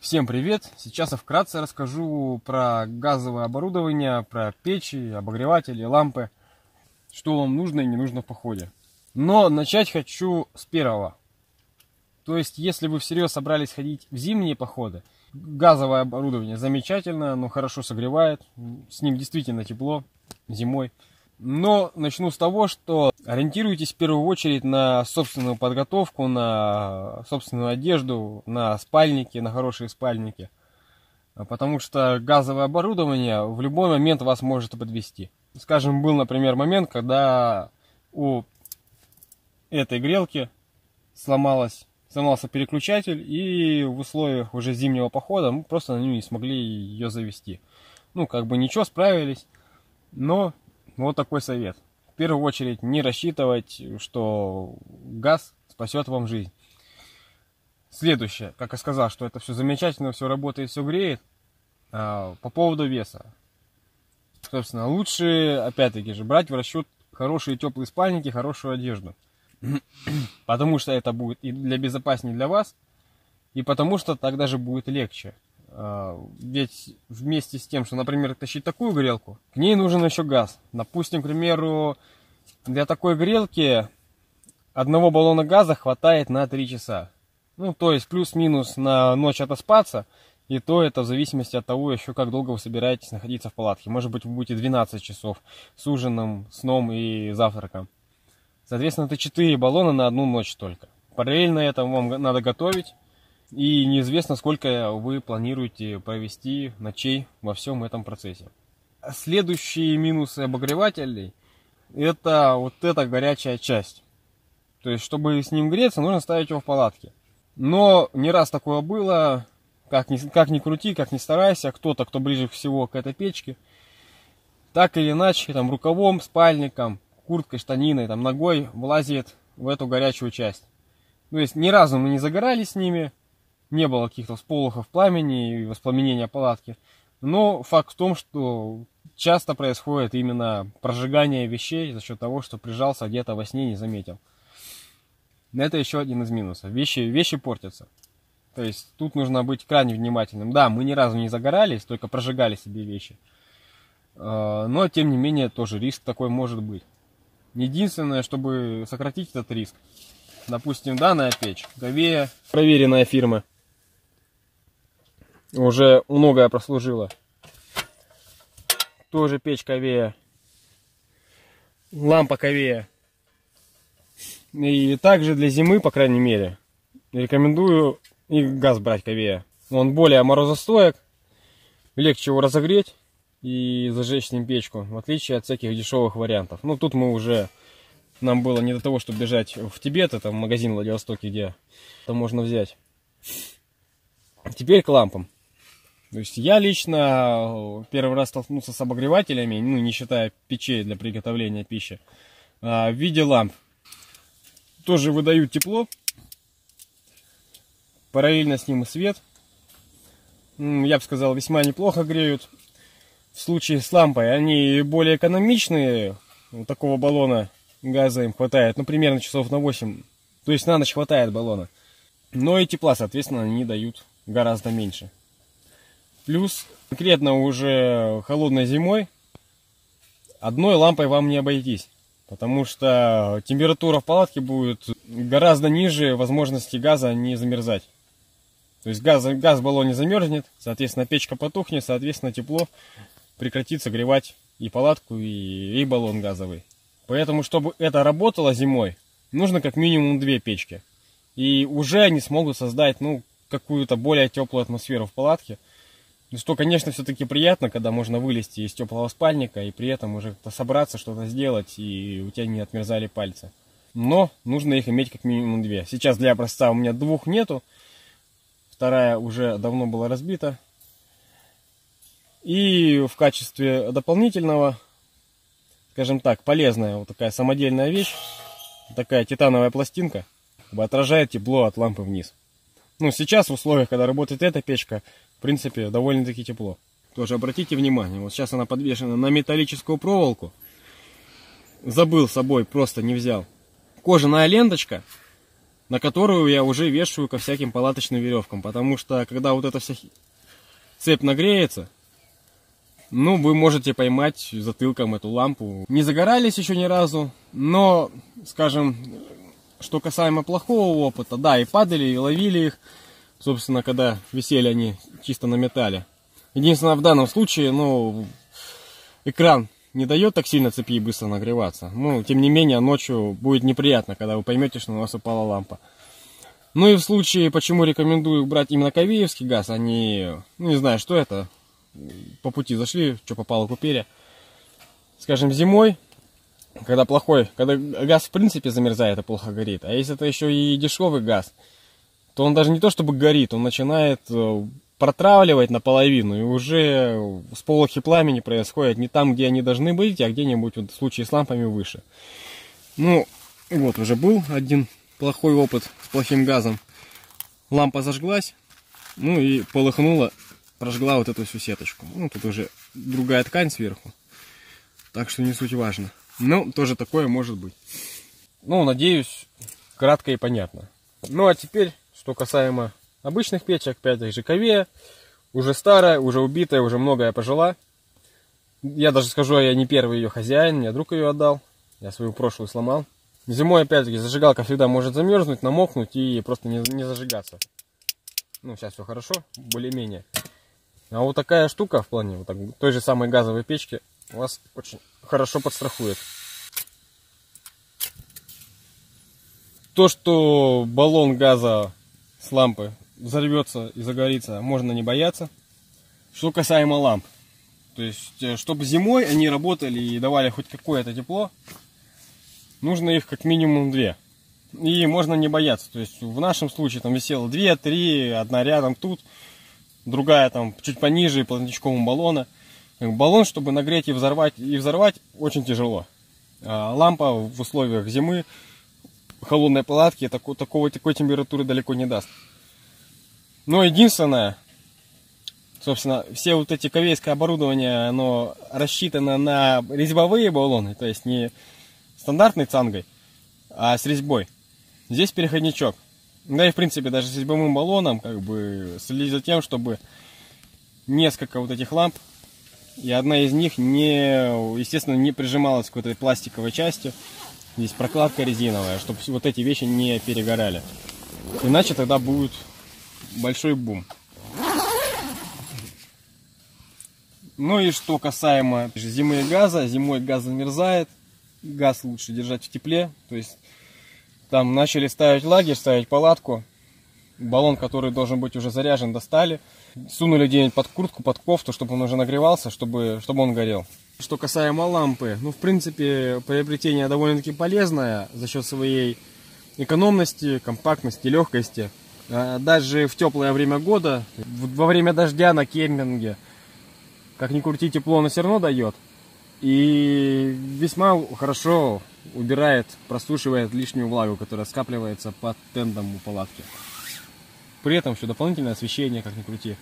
Всем привет! Сейчас я вкратце расскажу про газовое оборудование, про печи, обогреватели, лампы, что вам нужно и не нужно в походе. Но начать хочу с первого. То есть, если вы всерьез собрались ходить в зимние походы, газовое оборудование замечательно, оно хорошо согревает, с ним действительно тепло зимой. Но начну с того, что ориентируйтесь в первую очередь на собственную подготовку, на собственную одежду, на спальники, на хорошие спальники. Потому что газовое оборудование в любой момент вас может подвести. Скажем, был, например, момент, когда у этой грелки сломалась, сломался переключатель, и в условиях уже зимнего похода мы просто на нее не смогли ее завести. Ну, как бы ничего, справились, но вот такой совет. В первую очередь не рассчитывать, что газ спасет вам жизнь. Следующее, как я сказал, что это все замечательно, все работает, все греет. А, по поводу веса. Собственно, лучше, опять-таки же, брать в расчет хорошие теплые спальники, хорошую одежду. Потому что это будет и для безопаснее для вас, и потому что тогда же будет легче. А, ведь вместе с тем, что, например, тащить такую грелку, к ней нужен еще газ. Допустим, к примеру, для такой грелки одного баллона газа хватает на 3 часа. Ну, то есть плюс-минус на ночь отоспаться, и то это в зависимости от того, еще как долго вы собираетесь находиться в палатке. Может быть, вы будете 12 часов с ужином, сном и завтраком. Соответственно, это 4 баллона на одну ночь только. Параллельно этому вам надо готовить. И неизвестно, сколько вы планируете провести ночей во всем этом процессе. Следующие минусы обогревателей – это вот эта горячая часть. То есть, чтобы с ним греться, нужно ставить его в палатке. Но не раз такое было, как ни, как ни крути, как ни старайся, кто-то, кто ближе всего к этой печке, так или иначе, там, рукавом, спальником, курткой, штаниной, там, ногой влазит в эту горячую часть. То есть, ни разу мы не загорали с ними, не было каких-то всполохов пламени и воспламенения палатки. Но факт в том, что часто происходит именно прожигание вещей за счет того, что прижался где-то во сне не заметил. Это еще один из минусов. Вещи, вещи портятся. То есть тут нужно быть крайне внимательным. Да, мы ни разу не загорались, только прожигали себе вещи. А, но, тем не менее, тоже риск такой может быть. Единственное, чтобы сократить этот риск, допустим, данная печь, Говея, проверенная фирма, уже многое прослужила. Тоже печь ковея. Лампа ковея. И также для зимы, по крайней мере, рекомендую и газ брать ковея. Он более морозостоек, легче его разогреть и зажечь с ним печку, в отличие от всяких дешевых вариантов. Ну, тут мы уже, нам было не до того, чтобы бежать в Тибет, это магазин в Владивостоке, где это можно взять. Теперь к лампам. То есть я лично э, первый раз столкнулся с обогревателями, ну не считая печей для приготовления пищи, а, в виде ламп. Тоже выдают тепло, параллельно с ним и свет. Я бы сказал, весьма неплохо греют. В случае с лампой они более экономичные, у такого баллона газа им хватает, ну примерно часов на 8, то есть на ночь хватает баллона. Но и тепла, соответственно, они дают гораздо меньше. Плюс конкретно уже холодной зимой одной лампой вам не обойтись. Потому что температура в палатке будет гораздо ниже возможности газа не замерзать. То есть газ, газ в баллоне замерзнет, соответственно печка потухнет, соответственно тепло прекратит согревать и палатку, и, и баллон газовый. Поэтому, чтобы это работало зимой, нужно как минимум две печки. И уже они смогут создать ну, какую-то более теплую атмосферу в палатке. Ну что, конечно, все-таки приятно, когда можно вылезти из теплого спальника и при этом уже как-то собраться, что-то сделать, и у тебя не отмерзали пальцы. Но нужно их иметь как минимум две. Сейчас для образца у меня двух нету. Вторая уже давно была разбита. И в качестве дополнительного, скажем так, полезная вот такая самодельная вещь, такая титановая пластинка, отражает тепло от лампы вниз. Ну, сейчас в условиях, когда работает эта печка, в принципе, довольно-таки тепло. Тоже обратите внимание, вот сейчас она подвешена на металлическую проволоку. Забыл с собой, просто не взял. Кожаная ленточка на которую я уже вешаю ко всяким палаточным веревкам. Потому что, когда вот эта вся цепь нагреется, ну, вы можете поймать затылком эту лампу. Не загорались еще ни разу, но, скажем, что касаемо плохого опыта, да, и падали, и ловили их, собственно, когда висели они чисто на металле. Единственное, в данном случае, ну, экран не дает так сильно цепи быстро нагреваться. Ну, тем не менее, ночью будет неприятно, когда вы поймете, что у вас упала лампа. Ну и в случае, почему рекомендую брать именно Кавеевский газ, не, ну, не знаю, что это, по пути зашли, что попало купили. Скажем, зимой, когда плохой, когда газ в принципе замерзает и плохо горит, а если это еще и дешевый газ, то он даже не то чтобы горит, он начинает э, протравливать наполовину, и уже сполохи пламени происходят не там, где они должны быть, а где-нибудь вот в случае с лампами выше. Ну, вот уже был один плохой опыт с плохим газом. Лампа зажглась, ну и полыхнула, прожгла вот эту всю сеточку. Ну, тут уже другая ткань сверху, так что не суть важно. Но тоже такое может быть. Ну, надеюсь, кратко и понятно. Ну, а теперь, что касаемо обычных печек, 5 ЖКВ, уже старая, уже убитая, уже многое пожила. Я даже скажу, я не первый ее хозяин, мне друг ее отдал, я свою прошлую сломал. Зимой, опять-таки, зажигалка всегда может замерзнуть, намокнуть и просто не, не зажигаться. Ну, сейчас все хорошо, более-менее. А вот такая штука в плане вот так, той же самой газовой печки вас очень хорошо подстрахует. То, что баллон газа с лампы взорвется и загорится, можно не бояться. Что касаемо ламп. То есть, э, чтобы зимой они работали и давали хоть какое-то тепло, нужно их как минимум две. И можно не бояться. То есть, в нашем случае там висело две, три, одна рядом тут, другая там чуть пониже плотничковым баллона. Баллон, чтобы нагреть и взорвать, и взорвать, очень тяжело. А лампа в условиях зимы, холодной палатки, такой, такого, такой температуры далеко не даст. Но единственное, собственно, все вот эти ковейское оборудование, оно рассчитано на резьбовые баллоны, то есть не стандартной цангой, а с резьбой. Здесь переходничок. Да и в принципе даже с резьбовым баллоном как бы следить за тем, чтобы несколько вот этих ламп, и одна из них не, естественно, не прижималась к какой-то пластиковой части. Здесь прокладка резиновая, чтобы вот эти вещи не перегорали. Иначе тогда будет большой бум. Ну и что касаемо зимы и газа. Зимой газ замерзает. Газ лучше держать в тепле. То есть там начали ставить лагерь, ставить палатку. Баллон, который должен быть уже заряжен, достали. Сунули где-нибудь под куртку, под кофту, чтобы он уже нагревался, чтобы, чтобы он горел. Что касаемо лампы, ну, в принципе, приобретение довольно-таки полезное за счет своей экономности, компактности, легкости. А, даже в теплое время года, во время дождя на кемпинге, как ни крути, тепло оно все равно дает. И весьма хорошо убирает, просушивает лишнюю влагу, которая скапливается под тендом у палатки. При этом еще дополнительное освещение, как ни крути.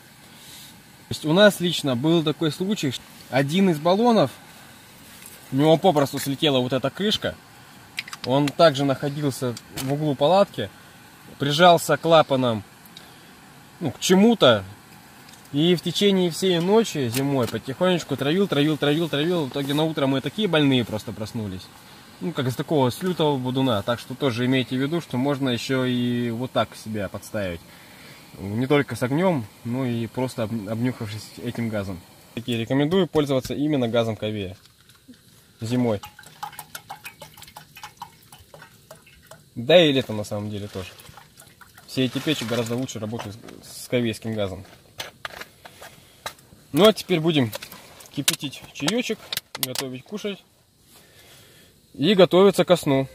То есть у нас лично был такой случай, один из баллонов, у него попросту слетела вот эта крышка, он также находился в углу палатки, прижался клапаном ну, к чему-то. И в течение всей ночи зимой потихонечку травил, травил, травил, травил. В итоге на утро мы такие больные просто проснулись. Ну, как из такого с лютого будуна. Так что тоже имейте в виду, что можно еще и вот так себя подставить. Не только с огнем, но и просто обнюхавшись этим газом. Рекомендую пользоваться именно газом Ковея зимой. Да и летом на самом деле тоже. Все эти печи гораздо лучше работают с ковейским газом. Ну а теперь будем кипятить чаечек, готовить кушать и готовиться ко сну.